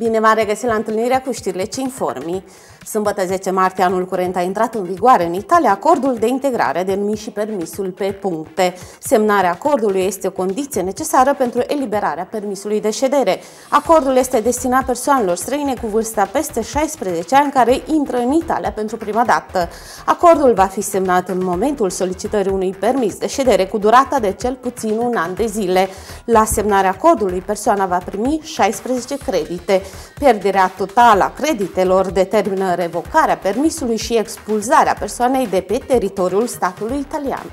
Bine v-am regăsit la întâlnirea cu știrile 5 formi. Sâmbătă 10 martie anul curent a intrat în vigoare în Italia acordul de integrare denumit și permisul pe puncte. Semnarea acordului este o condiție necesară pentru eliberarea permisului de ședere. Acordul este destinat persoanelor străine cu vârsta peste 16 ani care intră în Italia pentru prima dată. Acordul va fi semnat în momentul solicitării unui permis de ședere cu durata de cel puțin un an de zile. La semnarea acordului, persoana va primi 16 credite. Pierderea totală a creditelor determină revocarea permisului și expulzarea persoanei de pe teritoriul statului italian.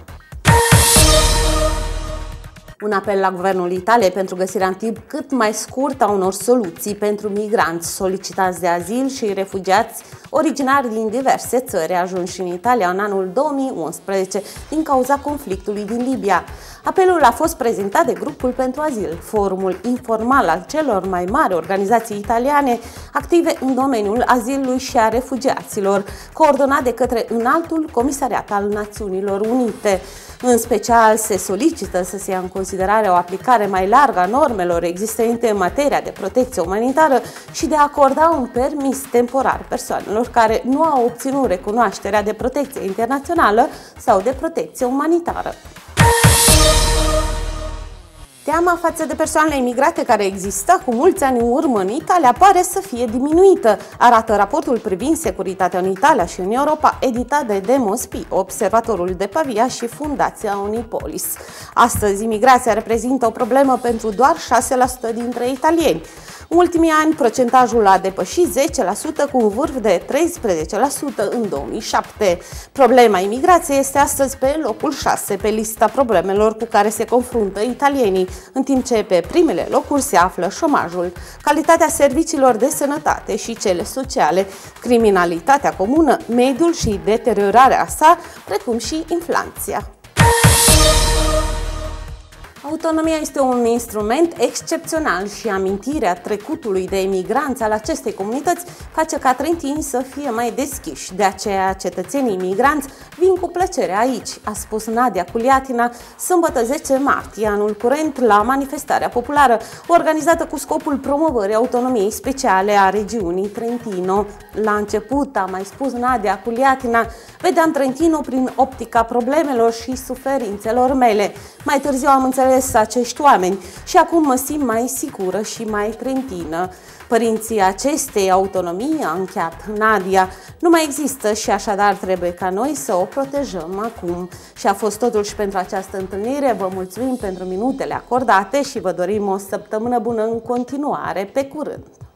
Un apel la Guvernul Italiei pentru găsirea în timp cât mai scurt a unor soluții pentru migranți solicitați de azil și refugiați originari din diverse țări ajunși în Italia în anul 2011 din cauza conflictului din Libia. Apelul a fost prezentat de Grupul pentru Azil, forumul informal al celor mai mari organizații italiane active în domeniul azilului și a refugiaților, coordonat de către înaltul comisariat al Națiunilor Unite. În special, se solicită să se ia în considerare o aplicare mai largă a normelor existente în materia de protecție umanitară și de a acorda un permis temporar persoanelor care nu au obținut recunoașterea de protecție internațională sau de protecție umanitară. Teama față de persoanele imigrate care exista cu mulți ani în urmă în Italia pare să fie diminuită, arată raportul privind securitatea în Italia și în Europa, editat de Demospi, observatorul de Pavia și Fundația Unipolis. Astăzi, imigrația reprezintă o problemă pentru doar 6% dintre italieni. În ultimii ani, procentajul a depășit 10% cu un vârf de 13% în 2007. Problema imigrației este astăzi pe locul 6 pe lista problemelor cu care se confruntă italienii, în timp ce pe primele locuri se află șomajul, calitatea serviciilor de sănătate și cele sociale, criminalitatea comună, mediul și deteriorarea sa, precum și inflația. Autonomia este un instrument excepțional și amintirea trecutului de emigranți al acestei comunități face ca Trentin să fie mai deschiși. De aceea, cetățenii imigranți vin cu plăcere aici, a spus Nadia Culiatina sâmbătă 10 martie anul curent la manifestarea populară organizată cu scopul promovării autonomiei speciale a regiunii Trentino. La început, a mai spus Nadia Culiatina, vedeam Trentino prin optica problemelor și suferințelor mele. Mai târziu am înțeles ales acești oameni și acum mă simt mai sigură și mai trentină. Părinții acestei autonomii, a încheiat Nadia, nu mai există și așadar trebuie ca noi să o protejăm acum. Și a fost totul și pentru această întâlnire. Vă mulțumim pentru minutele acordate și vă dorim o săptămână bună în continuare. Pe curând!